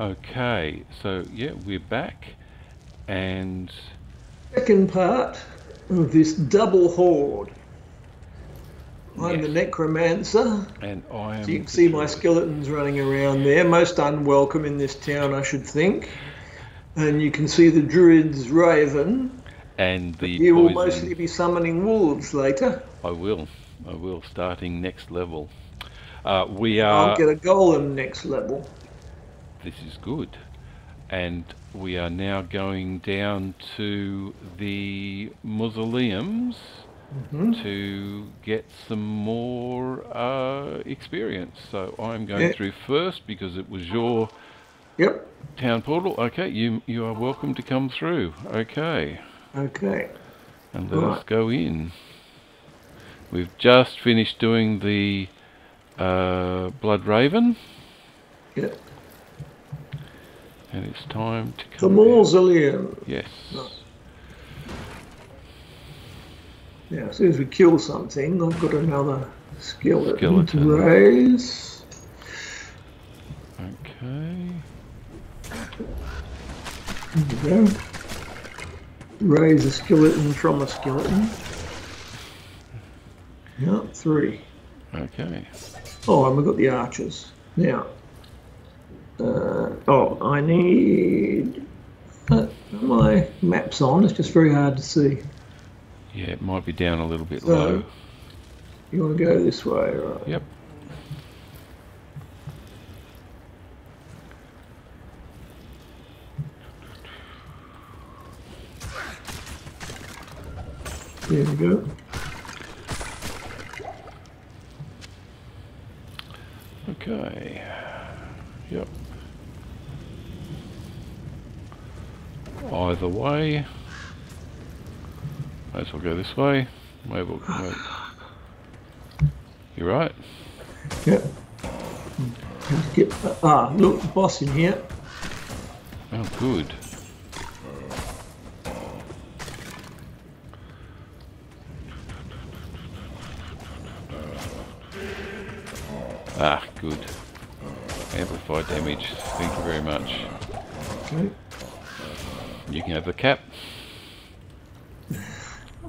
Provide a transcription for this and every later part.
Okay, so yeah, we're back, and Second part of this double horde. I'm the necromancer. and I am. So you can see my skeletons running around there. Most unwelcome in this town, I should think. And you can see the druid's raven. and the You will mostly be summoning wolves later. I will. I will. Starting next level. Uh, we are. I'll get a golem next level. This is good, and we are now going down to the mausoleums Mhm. to get some more uh, experience. So I'm going Yeah. through first because it was your Yep. town portal. Okay, you you are welcome to come through. Okay. Okay. and let us go in. We've just finished doing the uh, Blood Raven, Yep. And it's time to The come. down. mausoleum. Yes. Now, as soon as we kill something, I've got another skeleton, Skeleton. to raise. Okay. There we go. Raise a skeleton from a skeleton. Yeah, three. Okay. Oh, and we've got the archers. Now, uh, oh, I need. Uh, my map's on, it's just very hard to see. Yeah, it might be down a little bit So- low. You want to go this way, right? Yep. There we go. Okay. Yep. Either way. Might as well go this way. Maybe we'll, wait. You're right. Yep. Get, ah, look, boss in here. Oh, good. Ah, good. Amplified damage. Thank you very much. Okay. You can have the cap.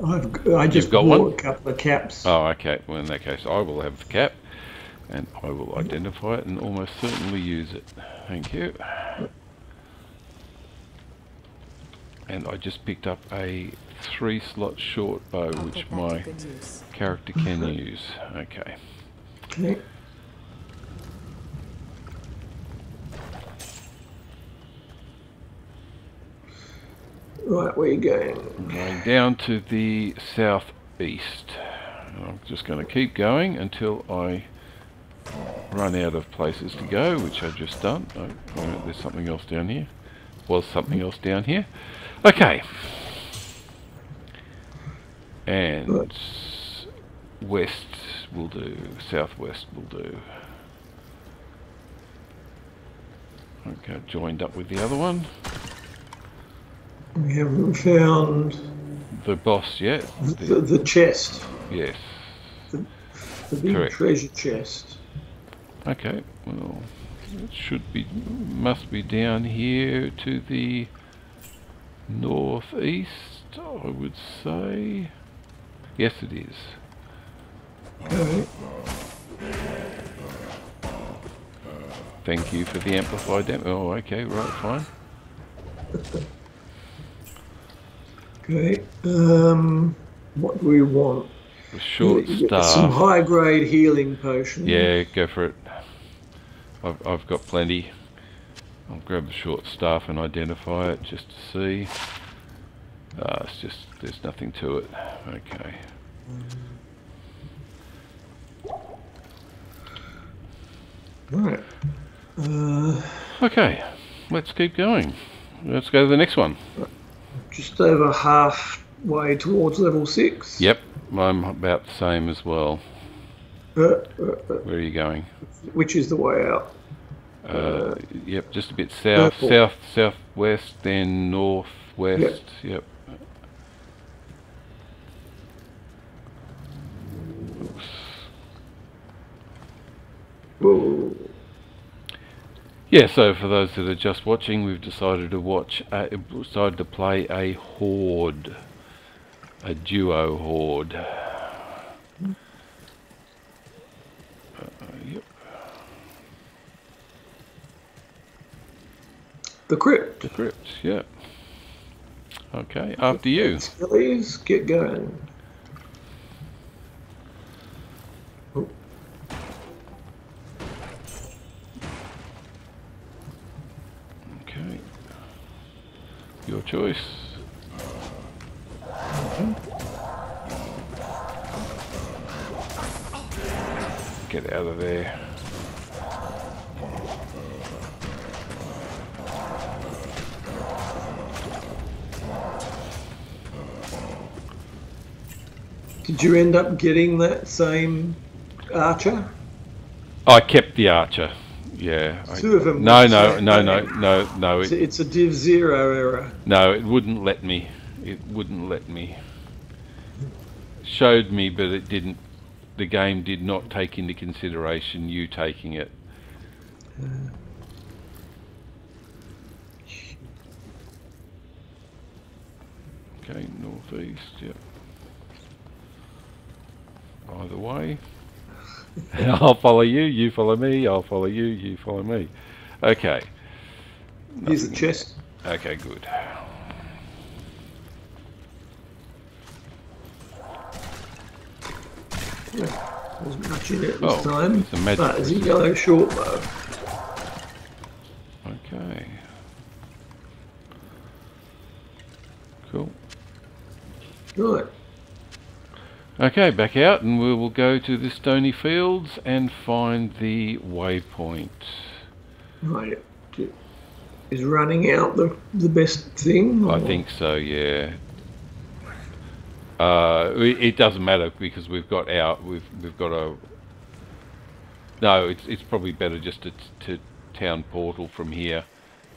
I've, g- I just got bought one? a couple of caps. Oh, okay. Well, in that case, I will have the cap, and I will identify it and almost certainly use it. Thank you. And I just picked up a three-slot short bow, I'll which put that to my character can use. Okay. Okay. Right, where you going? Going down to the southeast. I'm just going to keep going until I run out of places to go, which I've just done. Oh, wait a minute, there's something else down here. Was something else down here. Okay. And west will do. Southwest will do. Okay, joined up with the other one. We haven't found The boss yet. the, the chest, Yes. the big Correct. treasure chest. Okay, well, it should be, must be down here to the northeast, I would say. Yes, it is. Okay. Thank you for the amplified dam. Oh, okay, right, fine. Okay. Um, what do we want? The short get Some high grade healing potion. Yeah, go for it. I've, I've got plenty. I'll grab the short staff and identify it just to see. Ah, it's just, there's nothing to it. Okay. Right. Uh, Okay, let's keep going. Let's go to the next one. Just over halfway towards level six. Yep, I'm about the same as well. Uh, uh, uh, Where are you going? which is the way out? Uh, yep, just a bit south, purple. south, southwest, then northwest. Yep. Oops. Yeah, so for those that are just watching, we've decided to watch, uh, decided to play a horde, a duo horde. Uh, yep. The crypt. The crypt, yeah. Okay, after you. Please get going. Oh, Okay. Your choice. Mm-hmm. Get out of there. Did you end up getting that same archer? I kept the archer. Yeah. I- Two of them No, no, no, no, no, no. It's It, a, it's a div zero error. no, it wouldn't let me. It wouldn't let me. Showed me, but it didn't. The game did not take into consideration you taking it. Okay, northeast, yep. Either way. I'll follow you, you follow me, I'll follow you, you follow me. Okay. Here's the Nothing- chest. Okay, good. Wasn't much in it this Oh, time. it's a magic But it's a yellow short bow. Okay. Cool. Right. Okay, back out and we will go to the stony fields and find the waypoint. Right. Is running out the the best thing? I think so, yeah. Uh, it, it doesn't matter because we've got our we've we've got a. No, it's it's probably better just to to town portal from here,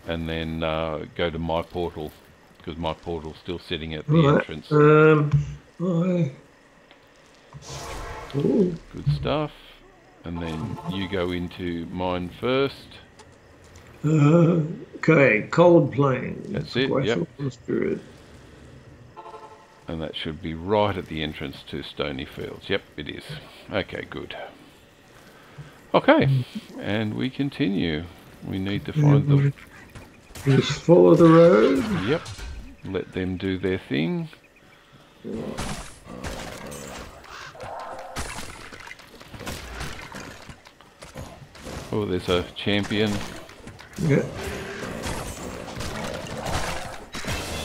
and then uh, go to my portal because my portal's still sitting at the Right. entrance. Um. I. Ooh. Good stuff. And then you go into mine first. Uh, okay. Cold plain. That's it, yep. Spirit. And that should be right at the entrance to Stony Fields. Yep, it is. Okay, good. Okay, and we continue. We need to find the... Just follow the road. Yep, let them do their thing. Oh, there's a champion. Yeah.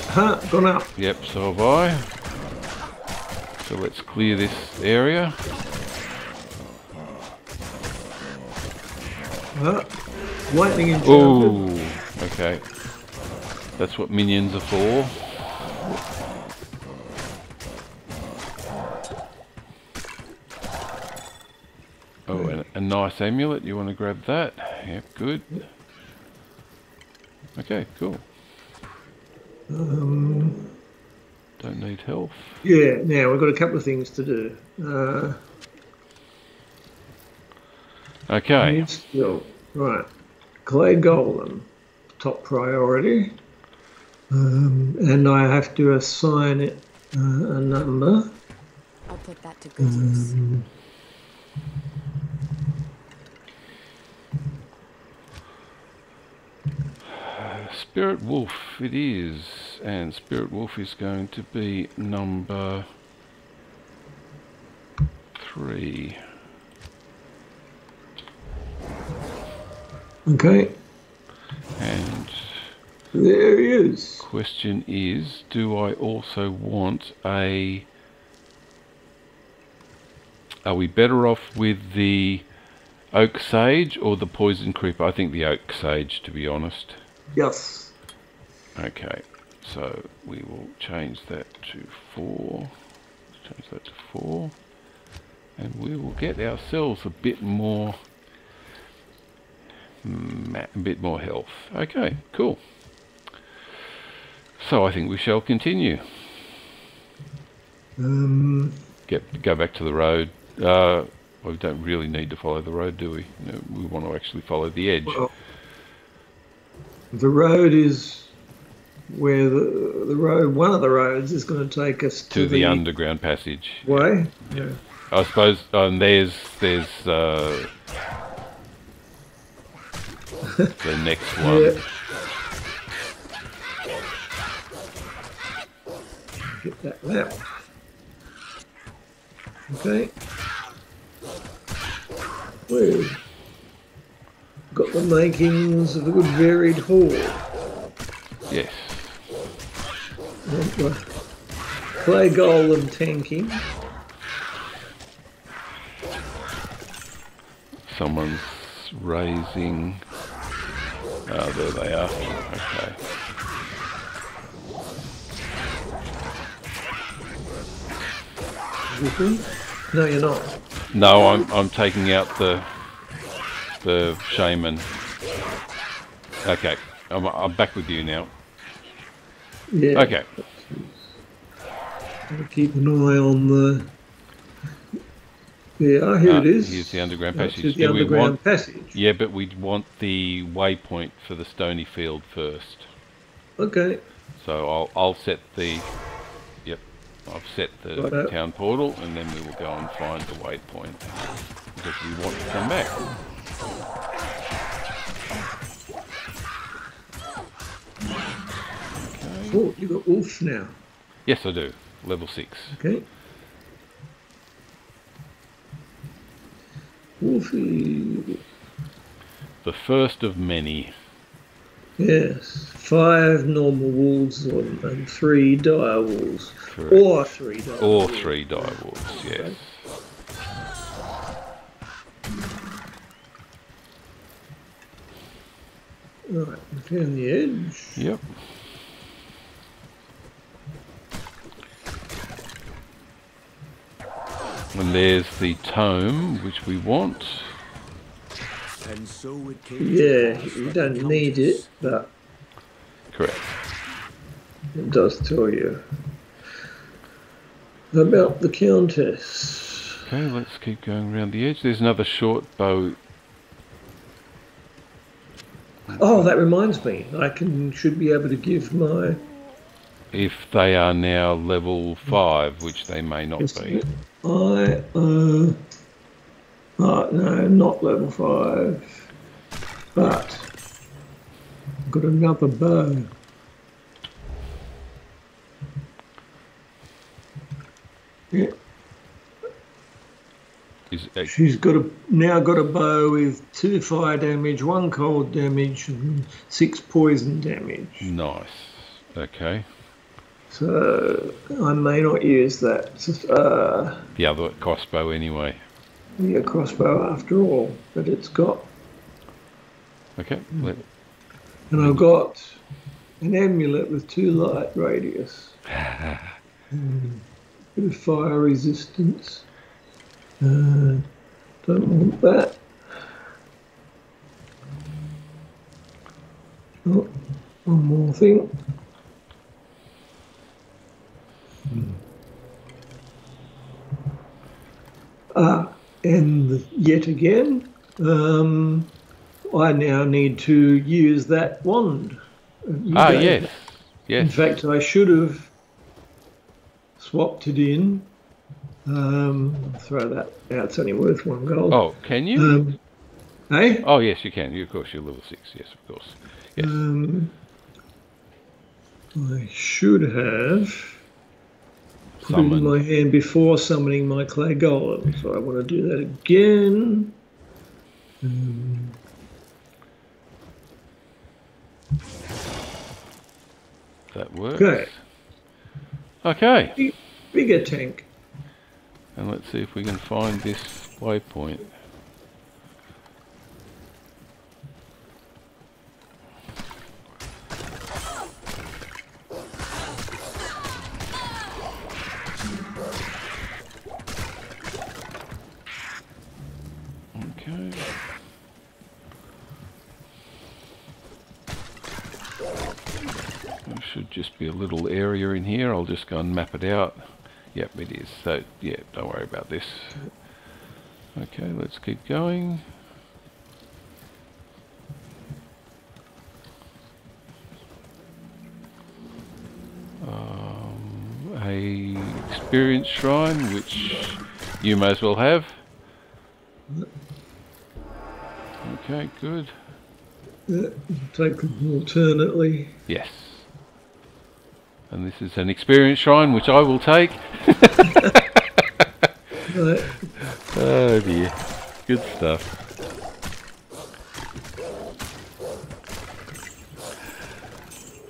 Ha! Gone up. Yep, so have I. So let's clear this area. Ha! Lightning enchanted. Ooh, okay. That's what minions are for. A nice amulet. You want to grab that? Yep, good. Okay, cool. Um, Don't need health. yeah. Now we've got a couple of things to do. Uh, Okay. Still, right. Clay Golem, top priority. Um, and I have to assign it uh, a number. I'll put that to good use. Um, Spirit Wolf it is, and Spirit Wolf is going to be number three. okay, And there he is. question is, do I also want a... Are we better off with the Oak Sage or the Poison Creeper? I think the Oak Sage, to be honest. Yes. Okay, so we will change that to four. Change that to four. And we will get ourselves a bit more... A bit more health. Okay, cool. So I think we shall continue. Um, Get go back to the road. Uh, we don't really need to follow the road, do we? No, we want to actually follow the edge. well, The road is where the the road. One of the roads is going to take us To the underground passage. way. Yeah. I suppose, and there's, there's, uh, the next one. Yeah. Get that map. Okay. We've got the makings of a good varied horde. Yes. Clay golem tanking. Someone's raising. Oh, there they are. Okay. Woohoo. No, you're not. No, I'm I'm taking out the the shaman. Okay, I'm I'm back with you now. Yeah. Okay. Keep an eye on the. Yeah, here Ah, it is. Here's the underground passage. the underground want? passage. Yeah, but we want the waypoint for the stony field first. Okay. So I'll I'll set the. Yep, I've set the Righto. town portal, and then we will go and find the waypoint because we want to come back. Oh, you got wolves now. Yes, I do. Level six. Okay. Wolfie. The first of many. Yes. Five normal wolves and, and three dire wolves. Correct. Or three dire Or wolves. three direwolves, yes. Right, we found the edge. Yep. And there's the tome, which we want. And so it came Yeah, you don't the need it, but Correct. it does tell you about the Countess. Okay, let's keep going around the edge. There's another short bow. Oh, that reminds me. I can should be able to give my If they are now level 5, which they may not be. I uh oh, no, not level five. But I've got another bow. Yeah, Is, she's got a now got a bow with two fire damage, one cold damage, and six poison damage. nice. Okay. So I may not use that. Uh, The other crossbow anyway. be a crossbow after all, but it's got Okay. Let, And I've got an amulet with two light radius. Bit of fire resistance. Uh, don't want that. Oh, one more thing. Ah, and yet again, um, I now need to use that wand. You ah, yes. Yes. In fact, I should have swapped it in. Um, throw that out. It's only worth one gold. Oh, can you? Um, hey? oh, yes, you can. You, of course, you're level 6. Yes, of course. Yes. Um, I should have put it in Summon. my hand before summoning my clay golem. So I want to do that again. Um, That works. Okay. Okay. big- bigger tank. And let's see if we can find this waypoint. go and map it out. Yep, it is. So, yeah, don't worry about this. Okay, let's keep going. Um, a experience shrine, which you may as well have. Okay, good. Uh, them alternately. Yes. And this is an experience shrine, which I will take. Oh dear. Good stuff.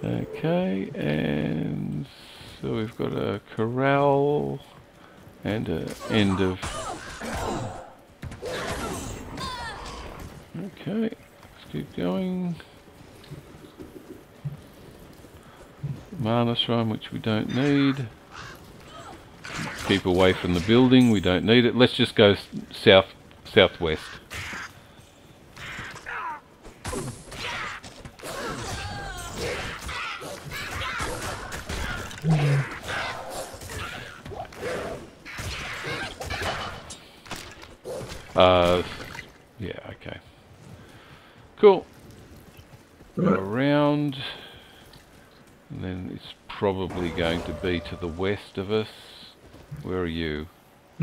Okay, and so we've got a corral and an end of. Okay, let's keep going. Mana shrine, which we don't need. Keep away from the building, we don't need it. Let's just go south, southwest. Uh, yeah, okay. Cool. Go Right. around. And then it's probably going to be to the west of us. Where are you?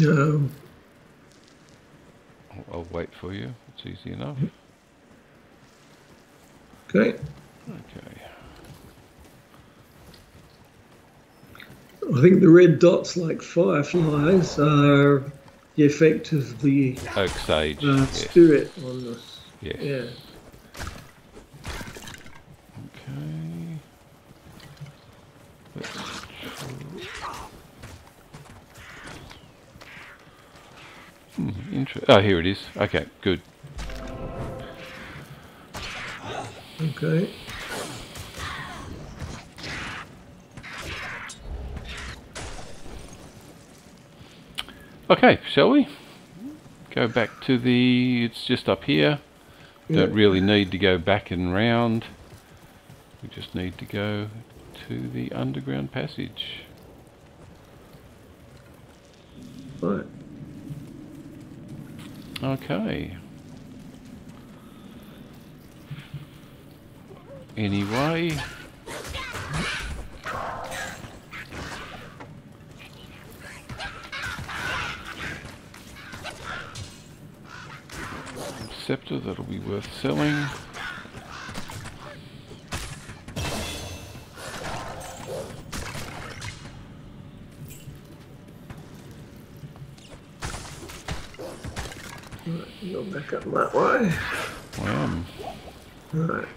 Um, I'll, I'll wait for you. It's easy enough. okay. Okay. I think the red dots, like fireflies, are the effect of the Oak sage. uh, yes. spirit on us. Yes. Yeah. Okay. Let's tr- Hmm, inter- oh, here it is. Okay, good. Okay. Okay, shall we? Go back to the. It's just up here. Don't Yeah. really need to go back and round. We just need to go to the underground passage. Right. Okay. Anyway. Scepter, that'll be worth selling. Go back up that way. I am. Right.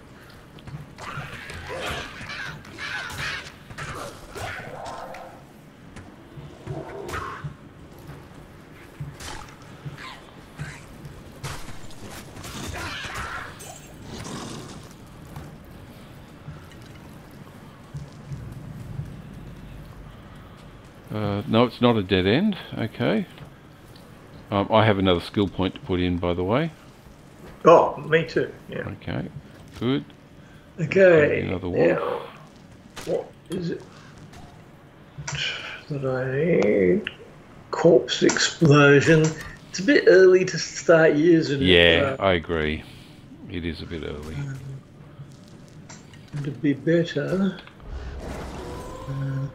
Uh, no, it's not a dead end. Okay. Um, I have another skill point to put in, by the way. Oh, me too. Yeah. Okay. Good. Okay. Another now, what is it that I need? Corpse explosion. It's a bit early to start using Yeah, it. Yeah, I agree. It is a bit early. Uh, it'd be better. Uh,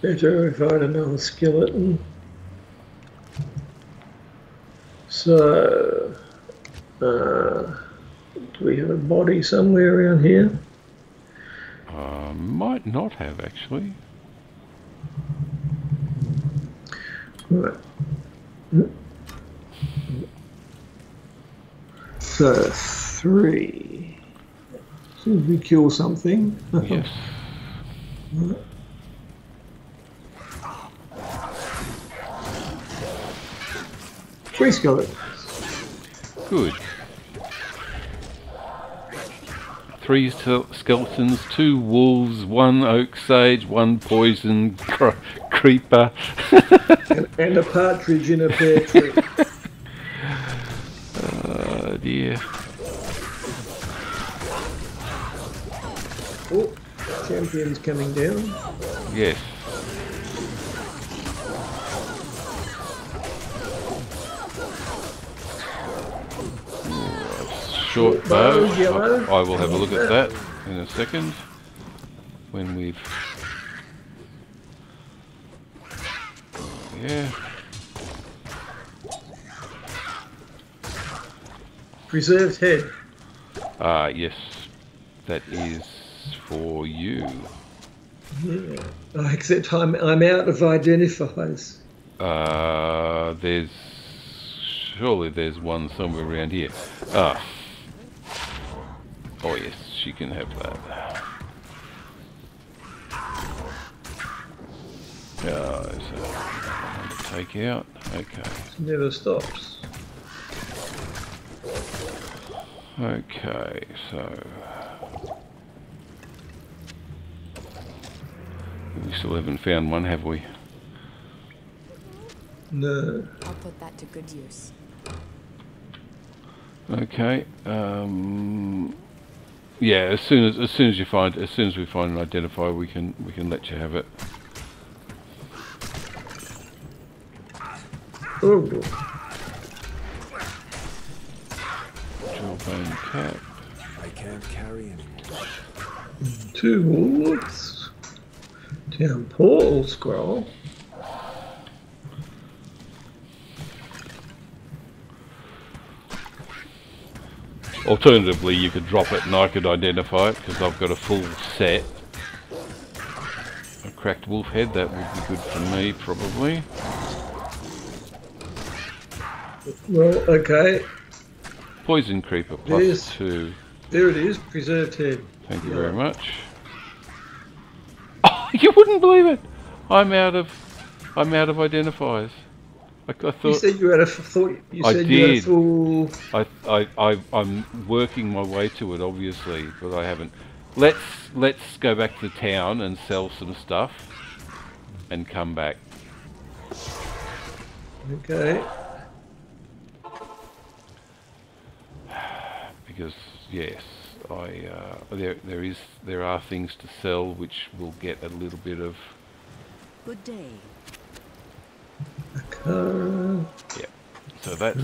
better if I had another skeleton. So, uh, do we have a body somewhere around here? Uh, might not have actually. Right. So three. So we kill something. Yes. Three skeletons. Good. Three skeletons, two wolves, one oak sage, one poison cr- creeper. and, and a partridge in a pear tree. Oh dear. oh, champion's coming down. Yes. Short bow. I, I will have a look at that in a second. When we've yeah. Preserved head. Ah, yes. That is for you. Yeah. Except I'm I'm out of identifiers. Uh, there's surely there's one somewhere around here. Ah. She can have that. Yeah, so one to take out. Okay. Never stops. Okay, so we still haven't found one, have we? No. I'll put that to good use. Okay. Um, yeah, as soon as as soon as you find as soon as we find an identifier, we can we can let you have it. Oh, Jawbone cap. I can't carry anymore. two wolves. Town portal scroll. Alternatively, you could drop it and I could identify it because I've got a full set. A cracked wolf head, that would be good for me, probably. Well, okay. Poison creeper plus Yes. two. There it is. Preserved head. Thank you Yeah. very much. Oh, you wouldn't believe it! I'm out of, I'm out of identifiers. I, I You said you had a thought. You I said you had a did. full. I, I, I, I'm working my way to it, obviously, but I haven't. Let's let's go back to town and sell some stuff, and come back. Okay. Because yes, I uh, there there is there are things to sell which will get a little bit of Good day. Uh, yeah. So that's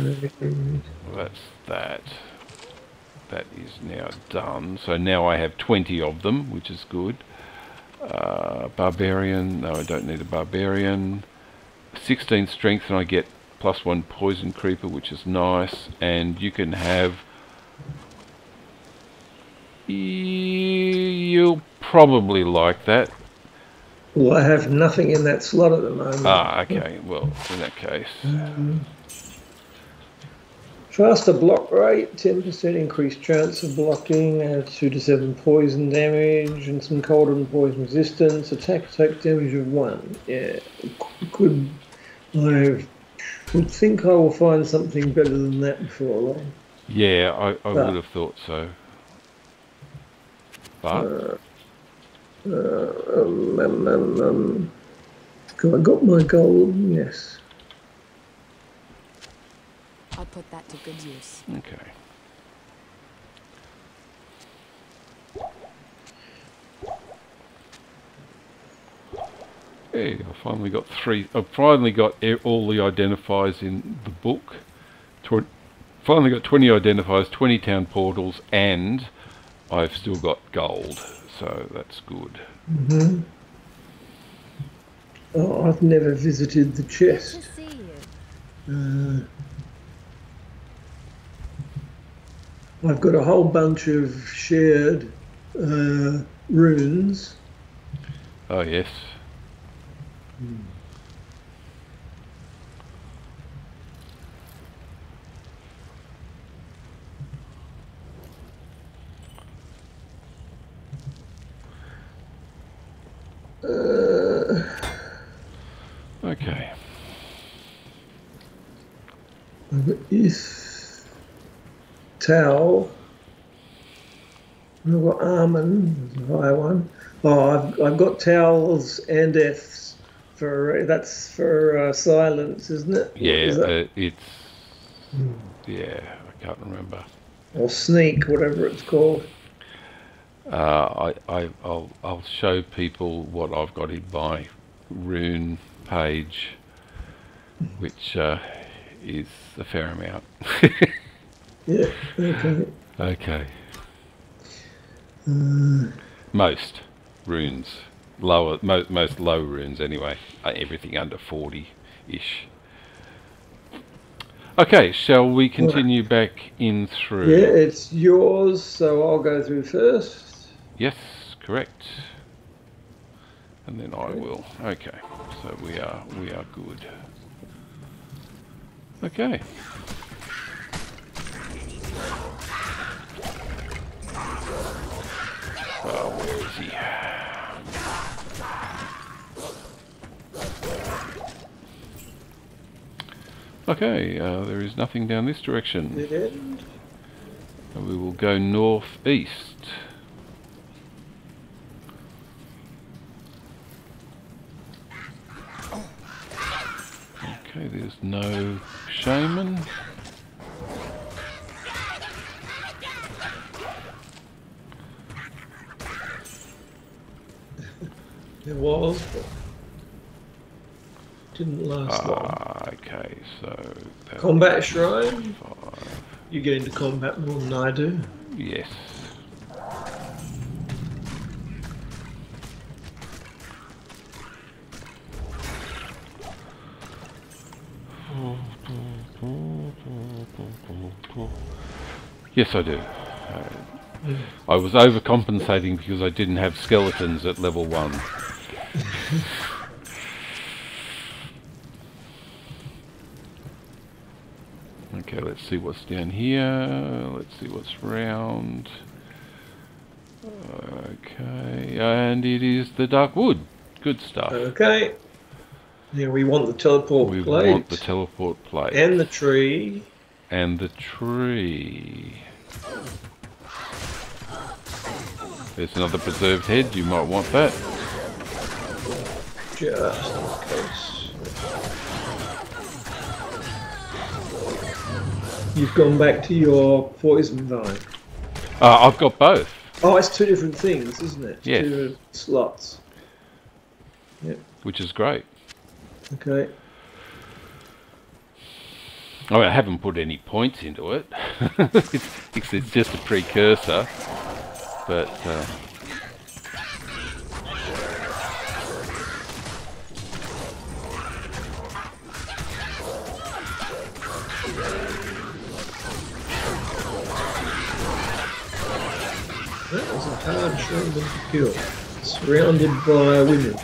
that's that. That is now done. So now I have 20 of them, which is good. Uh, barbarian, no, I don't need a barbarian. 16 strength, and I get plus one poison creeper, which is nice. And you can have. You'll probably like that. Well, I have nothing in that slot at the moment. Ah, okay. Well, in that case, Faster block rate, 10% increased chance of blocking, uh, 2 to 7 poison damage, and some cold and poison resistance, attack attack damage of 1. Yeah, could. I would think I will find something better than that before long. yeah, I, I would have thought so. But Um, um, um, um, have I got my gold? Yes. I'll put that to good use. okay. Hey, I finally got three. I've finally got e- all the identifiers in the book. Tw- finally got 20 identifiers, 20 town portals, and I've still got gold. So that's good. hmm Oh, I've never visited the Good chest. to see you. Uh, I've got a whole bunch of shared uh, runes. Oh, yes. Okay. I've got If Tau. I've got the high one. Oh, I've, I've got Tals and Fs for that's for uh, silence, isn't it? Yeah, Is that- uh, it's. Yeah, I can't remember. or sneak, whatever it's called. Uh, I, I, I'll, I'll show people what I've got in my rune page, which uh, is a fair amount. Yeah. Okay. okay. Uh, Most runes, lower, mo- most low runes anyway. Uh, everything under 40 ish. Okay, shall we continue back in through? Yeah, it's yours, so I'll go through first. Yes, correct. And then I will. Okay, so we are we are good. Okay. Oh, where is he? Okay, uh, there is nothing down this direction. And we will go northeast. Okay, there's no shaman. There was, but didn't last long. Ah, okay, so Combat shrine. five. You get into combat more than I do. Yes. Yes, I do. I was overcompensating because I didn't have skeletons at level one. Okay, let's see what's down here. Let's see what's round. Okay, and it is the dark wood. Good stuff. Okay. Yeah, we want the teleport we plate We want the teleport plate and the tree. and the tree. There's another preserved head. You might want that. Just in case. You've gone back to your poison vine. Uh, I've got both. Oh, it's two different things, isn't it? Yes. Two slots. which is great. Okay. I, mean, I haven't put any points into it. it's, it's just a precursor, but uh, That was a hard shaman to kill. Surrounded by women.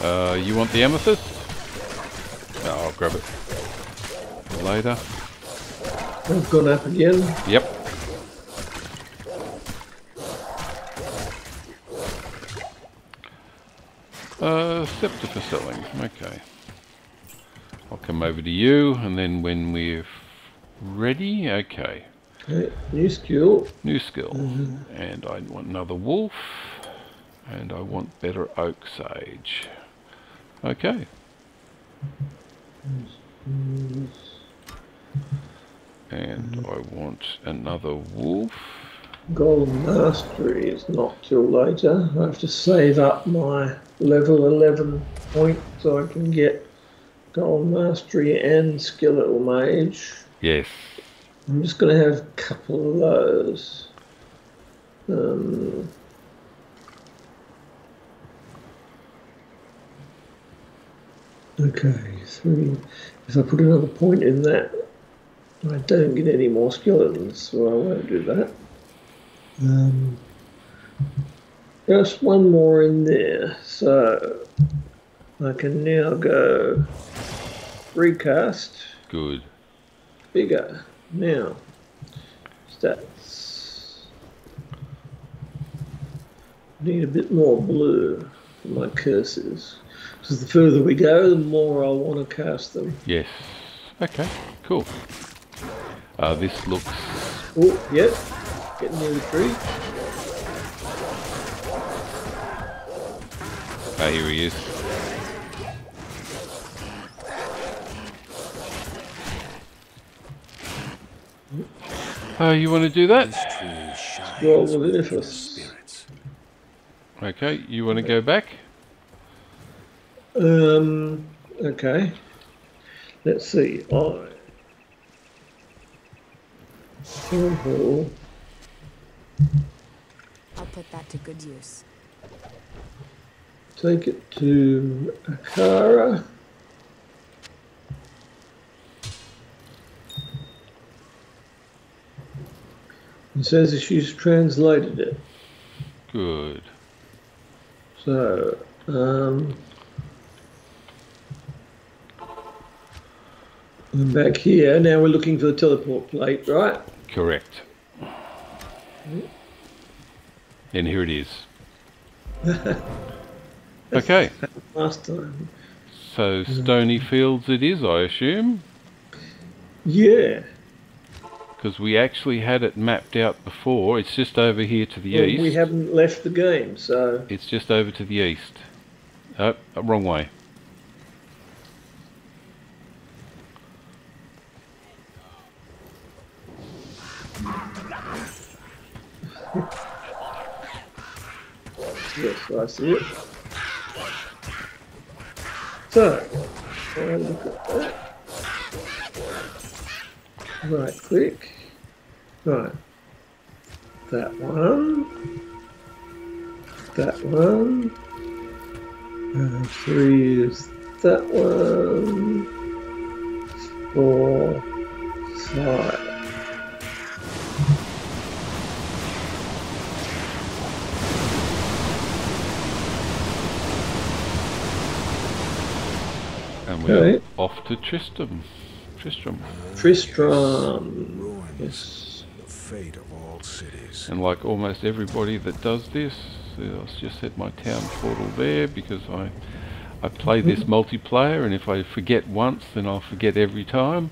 Uh, you want the amethyst? I'll grab it later. I've gone up again. Yep. Uh, scepter for selling. Okay. I'll come over to you, and then when we're ready, okay. Okay, new skill. New skill. And I want another wolf. And I want better oak sage. Okay. And I want another wolf. Golem Mastery is not till later. I have to save up my level 11 point so I can get Golem Mastery and Skeletal Mage. Yes. I'm just going to have a couple of those. Um, okay, three. If I put another point in that, I don't get any more skeletons, so I won't do that. Um, just one more in there, so I can now go recast Good. bigger. Now, stats. Need a bit more blue for my curses. Because the further we go, the more I want to cast them. Yes. Okay, cool. Uh, this looks... Oh, yep. Getting near the tree. Ah, oh, here he is. Oh, you want to do that? Scroll. Okay, you want to go back? Um, okay. Let's see. I. Town hall. I'll put that to good use. Take it to Akara. It says that she's translated it. Good. So, um, I'm back here. Now we're looking for the teleport plate, right? Correct. And here it is. Okay, Last time. so Stony um, Fields it is, I assume, Yeah. because we actually had it mapped out before. It's just over here to the Well, east. we haven't left the game, so It's just over to the east. Oh, wrong way. I see it. So, look at that. Right click. Right. That one. That one. Uh, three is that one. Four. Five. And Okay. off to Tristram. Tristram. Tristram. Yes. the fate of all cities. And like almost everybody that does this, uh, I'll just set my town portal there because I I play this multiplayer and if I forget once then I'll forget every time.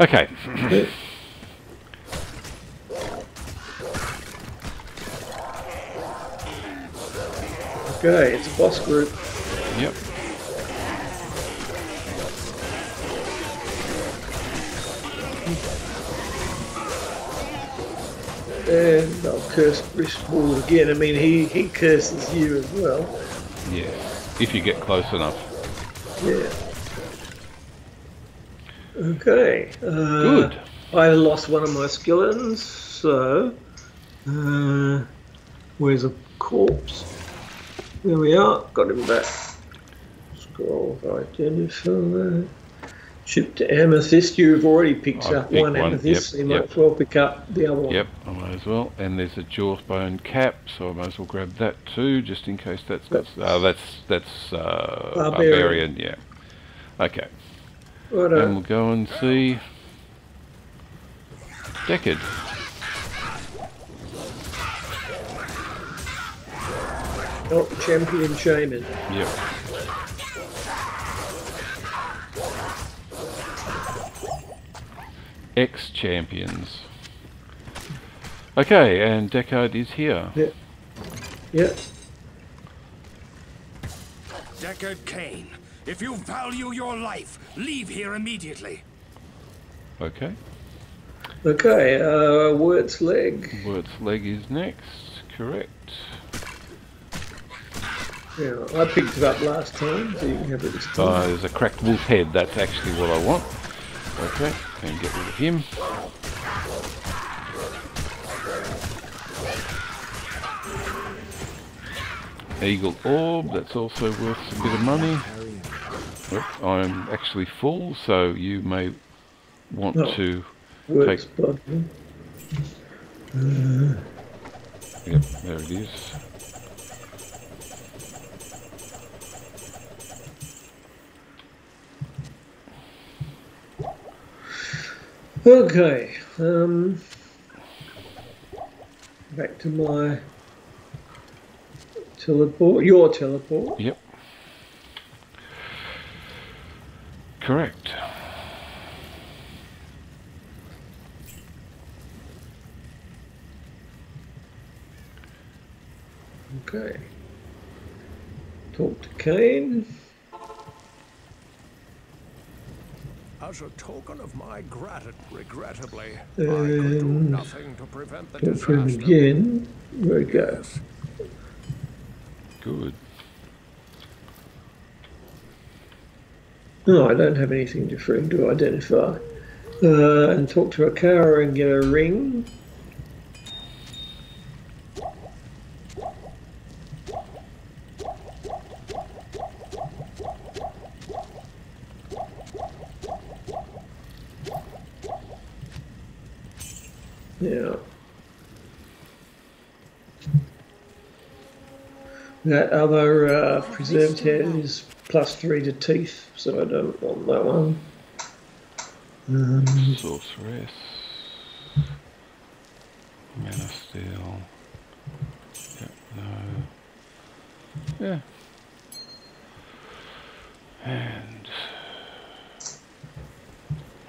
Okay. Okay, it's a boss group. yep. And I'll curse Bristol again. I mean, he, he curses you as well. Yeah. If you get close enough. Yeah. Okay. Uh, Good. I lost one of my skeletons, so. Uh, where's a corpse? There we are. Got him back. Scroll identify. Ship to Amethyst. You've already picked I've up picked one one, Amethyst, yep, so you might as well pick up the other one. Yep, I might as well. And there's a jawbone cap, so I might as well grab that too, just in case that's got. Uh, that's that's uh, Barbarian. barbarian. Yeah. Okay. Righto. And we'll go and see Deckard. Not champion shaman. Yep. Ex champions. Okay, and Deckard is here. Yeah. Yep. Deckard Cain, if you value your life, leave here immediately. Okay. Okay, uh, Wirt's leg. Wirt's leg is next. Correct. Yeah, I picked it up last time, so you can have it this time. Uh, there's a cracked wolf head. That's actually what I want. Okay, and get rid of him. Eagle orb. That's also worth a bit of money. I'm actually full, so you may want Oh. to. Take- blood. Yep, there it is. Okay, um, back to my teleport. Your teleport. Yep. Correct. Okay. Talk to Cain. As a token of my gratitude, regrettably, I could do nothing to prevent the Talk to him disaster. again. Where it go? Yes. Good. No, I don't have anything different to identify. Uh, and talk to Akara and get a ring. Yeah. That other uh, preserved head is plus three to teeth, so I don't want that one. Um, Sorceress. Mana Steal. Yep, no. Yeah. And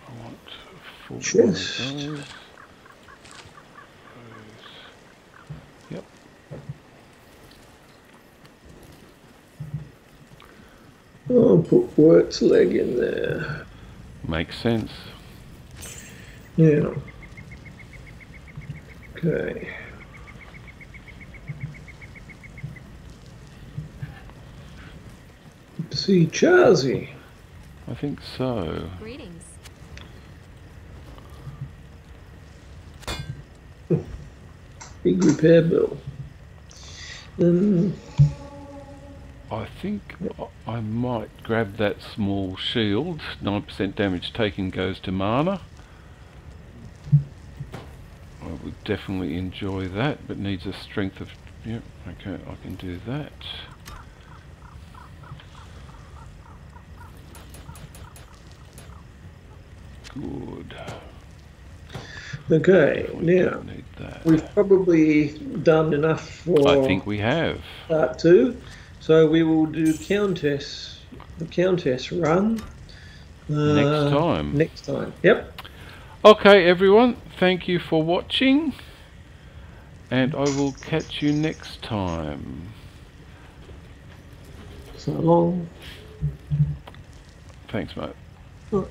I want a full Chest. those. Those. Yep. I'll leg in there. Makes sense. Yeah. Okay. See Charsi. I think so. Greetings. Big repair bill. Um, I think I- might grab that small shield. 9% damage taken goes to mana. I would definitely enjoy that, but needs a strength of... Yep, okay, I can do that. Good. okay, now don't need that. we've probably done enough for I think we have. part two. So we will do Countess, the Countess run. Next uh, time. Next time. Yep. Okay, everyone, thank you for watching, and I will catch you next time. So long. Thanks, mate.